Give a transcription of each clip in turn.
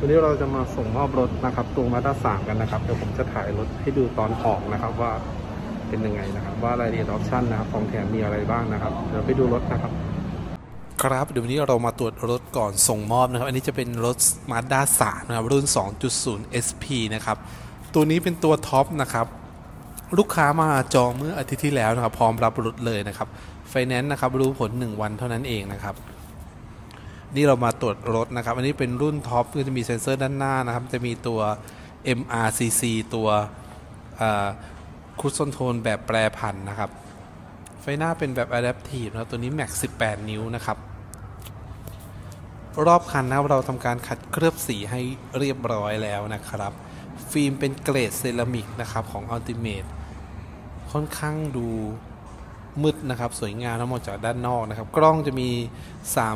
วันนี้เราจะมาส่งมอบรถนะครับตัวมาด้าสามกันนะครับเดี๋ยวผมจะถ่ายรถให้ดูตอนออกนะครับว่าเป็นยังไงนะครับ ว่ารายละเอียดออปชั่นนะครับของแถมมีอะไรบ้างนะครับ เดี๋ยวไปดูรถนะครับ ครับเดี๋ยววันนี้เรามาตรวจรถก่อนส่งมอบนะครับ อันนี้จะเป็นรถ Mazda 3นะครับรุ่น 2.0 SP นะครับ ตัวนี้เป็นตัวท็อปนะครับ ลูกค้ามาจองเมื่ออาทิตย์ที่แล้วนะครับ พร้อมรับรถเลยนะครับไฟแนนซ์นะครับรู้ผล 1 วันเท่านั้นเองนะครับ นี่เรามาตรวจรถนะครับ อันนี้เป็นรุ่นท็อปก็จะมีเซ็นเซอร์ด้านหน้านะครับ จะมีตัว MRCC ตัว cruise control แบบแปรผันนะครับ ไฟหน้าเป็นแบบ Adaptive นะตัวนี้ แม็ก 18 นิ้วนะครับ รอบคันนะครับเราทำการขัดเคลือบสีให้เรียบร้อยแล้วนะครับ ฟิล์มเป็นเกรดเซรามิกนะครับของ Ultimate ค่อนข้างดู มืดนะครับสวยงามทั้งหมดจากด้านนอกนะครับ กล้องจะมี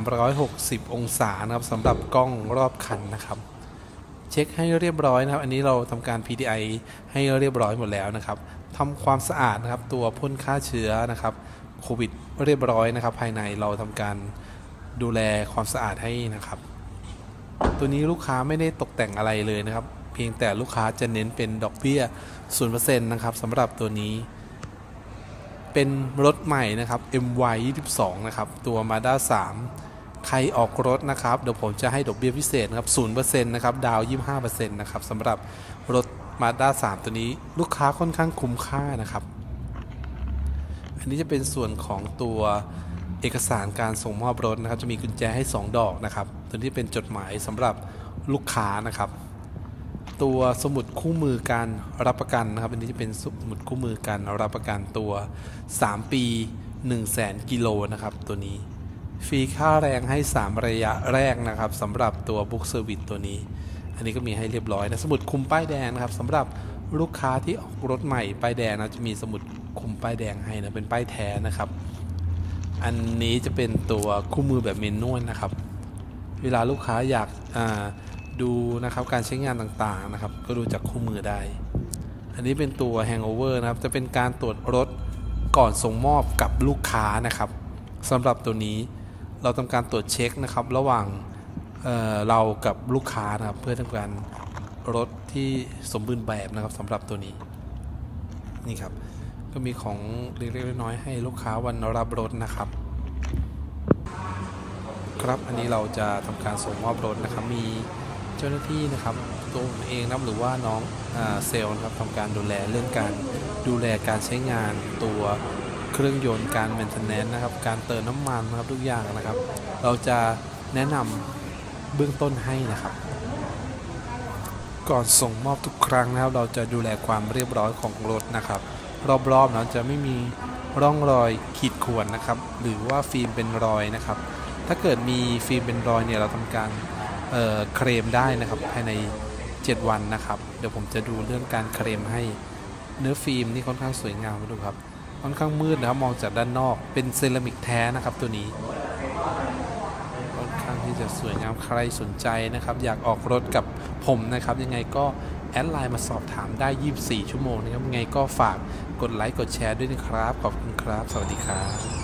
360 องศานะครับสำหรับกล้องรอบคันนะครับ เช็คให้เรียบร้อยนะครับ อันนี้เราทำการ PDI ให้เรียบร้อยหมดแล้วนะครับทำความสะอาดนะครับตัวพ่นฆ่าเชื้อนะครับโควิดเรียบร้อยนะครับ ภายในเราทำการดูแลความสะอาดให้นะครับ ตัวนี้ลูกค้าไม่ได้ตกแต่งอะไรเลยนะครับ เพียงแต่ลูกค้าจะเน้นเป็นดอกเบี้ย0%นะครับสำหรับตัวนี้ เป็นรถใหม่นะครับ MY 22นะครับ ตัว Mazda 3 ใครออกรถนะครับ เดี๋ยวผมจะให้ดอกเบี้ยพิเศษนะครับ0%นะครับ ดาว 25%นะครับสำหรับรถ Mazda 3 ตัวนี้ลูกค้าค่อนข้างคุ้มค่านะครับ อันนี้จะเป็นส่วนของตัวเอกสารการส่งมอบรถนะครับ จะมีกุญแจให้ 2 ดอกนะครับ ตัวนี้เป็นจดหมายสำหรับลูกค้านะครับ ตัวสมุดคู่มือการรับประกันนะครับอันนี้จะเป็นสมุดคู่มือการรับประกันตัว 3 ปี 1 0 0 0 0 0กิโลนะครับตัวนี้ฟรีค่าแรงให้ 3 ระยะแรกนะครับสำหรับตัว book service ตัวนี้ อันนี้ก็มีให้เรียบร้อยนะสมุดคุมป้ายแดงนะครับสำหรับลูกค้าที่ออกรถใหม่ป้ายแดงนะจะมีสมุดคุมป้ายแดงให้นะเป็นป้ายแท้นะครับ อันนี้จะเป็นตัวคู่มือแบบเมนนวลนะครับ เวลาลูกค้าอยาก ดูนะครับการใช้งานต่างๆนะครับ ก็ดูจากคู่มือได้ อันนี้เป็นตัว hangover นะครับ จะเป็นการตรวจรถก่อนส่งมอบกับลูกค้านะครับสำหรับตัวนี้เราทำการตรวจเช็คนะครับ ระหว่างเเรากับลูกค้านะครับ เพื่อทำการรถที่สมบูรณ์แบบนะครับสำหรับตัวนี้นี่ครับ ก็มีของเล็กๆน้อยๆให้ลูกค้าวันรับรถนะครับ ครับอันนี้เราจะทำการส่งมอบรถนะครับมี จ้าหน้าที่นะครับตัวผมเองนะหรือว่าน้องเซลล์นะครับทำการดูแลเรื่องการดูแลการใช้งานตัวเครื่องยนต์การแมนเทนแนนนะครับ การเติมน้ำมันนะครับทุกอย่างนะครับ เราจะแนะนำเบื้องต้นให้นะครับ ก่อนส่งมอบทุกครั้งนะครับ เราจะดูแลความเรียบร้อยของรถนะครับ รอบๆนะจะไม่มีร่องรอยขีดข่วนนะครับ หรือว่าฟิล์มเป็นรอยนะครับ ถ้าเกิดมีฟิล์มเป็นรอยเนี่ยเราทำการ เคลมได้นะครับภายใน 7 วันนะครับ เดี๋ยวผมจะดูเรื่องการเคลมให้เนื้อฟิล์มนี่ค่อนข้างสวยงามดูครับค่อนข้างมืดนะครับมองจากด้านนอกเป็นเซรามิกแท้นะครับตัวนี้ค่อนข้างที่จะสวยงามใครสนใจนะครับ อยากออกรถกับผมนะครับ ยังไงก็แอดไลน์มาสอบถามได้ 24 ชั่วโมงนะครับยังไงก็ฝากกดไลค์กดแชร์ด้วยนะครับ ขอบคุณครับ สวัสดีครับ